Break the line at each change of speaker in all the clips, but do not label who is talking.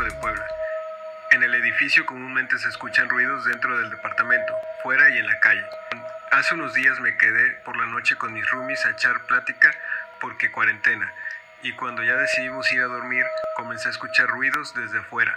De Puebla. En el edificio comúnmente se escuchan ruidos dentro del departamento, fuera y en la calle. Hace unos días me quedé por la noche con mis roomies a echar plática porque cuarentena, y cuando ya decidimos ir a dormir comencé a escuchar ruidos desde afuera.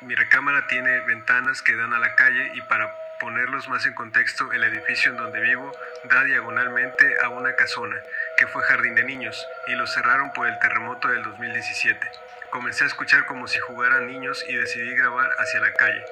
Mi recámara tiene ventanas que dan a la calle y para ponerlos más en contexto, el edificio en donde vivo da diagonalmente a una casona, que fue jardín de niños, y lo cerraron por el terremoto del 2017. Comencé a escuchar como si jugaran niños y decidí grabar hacia la calle.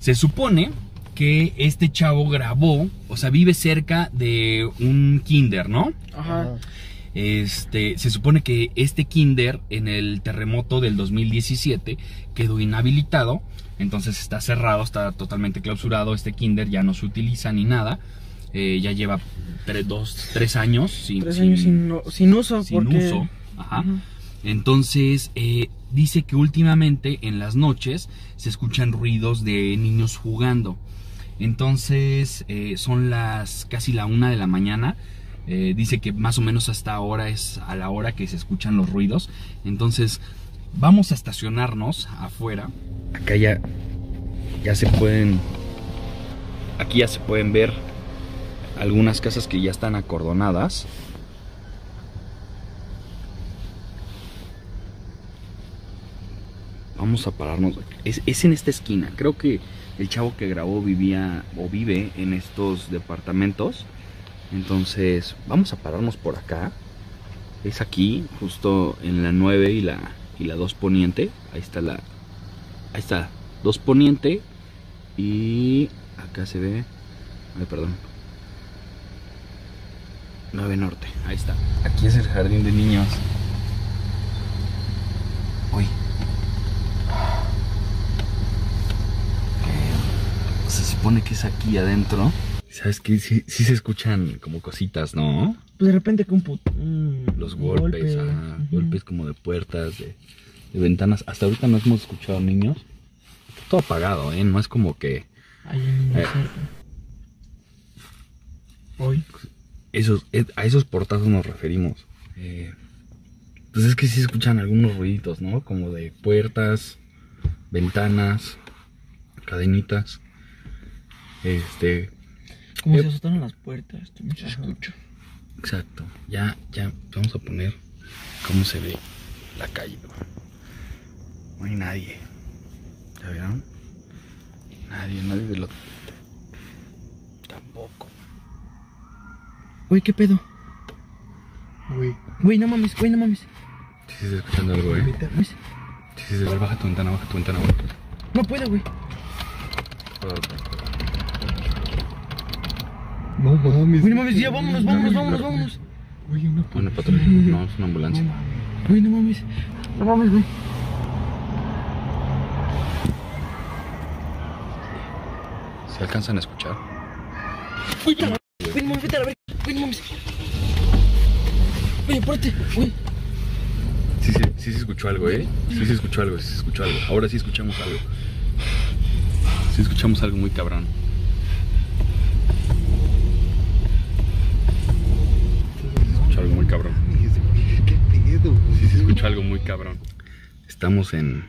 Se supone que este chavo grabó, o sea, vive cerca de un kinder, ¿no?
Ajá.
Este, se supone que este kinder en el terremoto del 2017 quedó inhabilitado, entonces está cerrado, está totalmente clausurado este kinder, ya no se utiliza ni nada. Eh, ya lleva tres, dos, tres años sin,
Tres años sin, no- sin uso.
sin
porque...
uso. Ajá. Entonces, eh, dice que últimamente en las noches se escuchan ruidos de niños jugando. Entonces, eh, son las casi la una de la mañana. Eh, dice que más o menos hasta ahora es a la hora que se escuchan los ruidos. Entonces, vamos a estacionarnos afuera. Acá ya, ya se pueden, aquí ya se pueden ver algunas casas que ya están acordonadas. Vamos a pararnos. Es, es en esta esquina. Creo que el chavo que grabó vivía o vive en estos departamentos. Entonces, vamos a pararnos por acá. Es aquí, justo en la 9 y la, y la 2 poniente. Ahí está la. Ahí está. 2 poniente. Y acá se ve. Ay, perdón. 9 norte. Ahí está. Aquí es el jardín de niños. Uy. Se supone que es aquí adentro. ¿Sabes qué? Sí, sí se escuchan como cositas, ¿no?
Pues de repente que un put... un
Los golpes,
golpe,
ajá,
ujú.
golpes como de puertas, de, de ventanas. Hasta ahorita no hemos escuchado niños. Está todo apagado, ¿eh? No es como que
en
Eh.
Hoy.
esos, eh, a esos portazos nos referimos. Eh, pues es que sí se escuchan algunos ruiditos, ¿no? Como de puertas, ventanas, cadenitas. Este,
Como
Eh.
se asustaron las puertas. también se escucha.
Exacto. Ya, ya, vamos a poner cómo se ve la calle. No hay nadie. ¿Ya vieron? Nadie, nadie de lo... Tampoco.
Güey, ¿qué pedo? Güey. Güey, no mames, güey, no mames.
Sí, sí, está escuchando algo, eh.
Güey,
Sí, sí, sí, baja tu ventana, baja tu ventana, güey.
No puedo, güey. No mames. Güey, no mames, ya vámonos, vámonos, vámonos, vámonos. Güey, una
Una patrulla. No, es una ambulancia.
No mames. Güey, no mames. No mames, güey.
¿Se alcanzan a escuchar?
Güey, no mames. Güey, no mames, vete a la verga. Güey, no mames. Güey, apárate. Güey.
Sí, sí, sí se escuchó algo, ¿eh? Sí se escuchó algo, sí se escuchó algo. Ahora sí escuchamos algo. Sí escuchamos algo muy cabrón. Se escuchó algo muy cabrón.
¿Qué pedo?
Sí se escuchó algo muy cabrón. Estamos en...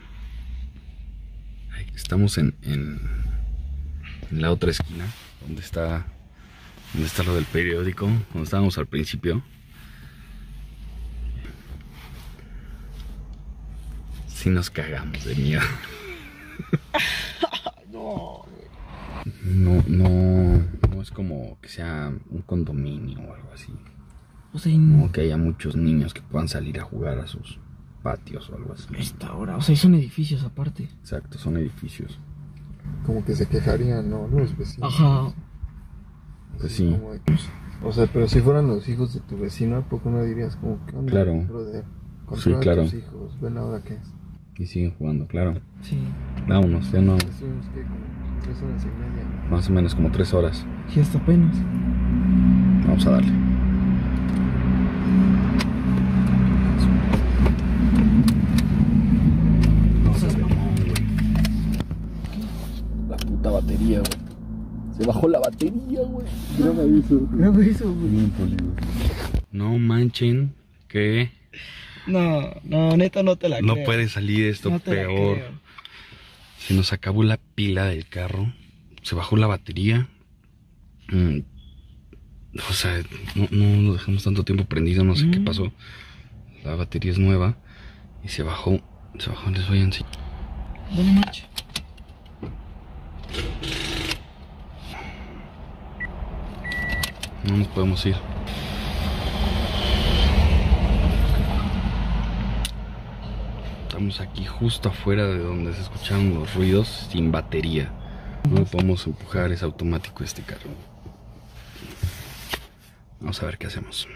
Estamos en, en, en la otra esquina, donde está, donde está lo del periódico, donde estábamos al principio. Sí nos cagamos de miedo.
No.
No, no, no es como que sea un condominio o algo así.
O sea,
Como
en
que haya muchos niños que puedan salir a jugar a sus patios o algo así.
esta hora. O sea, y son edificios aparte.
Exacto, son edificios.
Como que se quejarían, ¿no? Los vecinos.
Ajá.
Pues
Así
sí.
como de que, pues, o sea, pero si fueran los hijos de tu vecino, ¿a poco no dirías como que onda,
Claro.
brother?
Sí,
Controla a
claro.
tus hijos, ven ahora qué es.
Y siguen jugando, claro.
Sí.
Vámonos, ya no.
Estuvimos que como tres horas y media.
Más o menos como tres horas.
Sí, hasta apenas.
Vamos a darle. No seas mamón, güey. La puta batería, güey. Se bajó la batería, güey.
Graba eso.
Graba eso, güey.
No manchen que
No, no, neta, no te la
no
creo.
puede salir esto
No
peor. Se nos acabó la pila del carro. Se bajó la batería. Mm, O sea, no, no lo dejamos tanto tiempo prendido, no sé qué
Mm.
pasó. La batería es nueva. Y se bajó. Se bajó, les voy a enseñar.
Dale
No nos podemos ir. Estamos aquí justo afuera de donde se escucharon los ruidos sin batería. No podemos empujar, es automático este carro. Vamos a ver qué hacemos.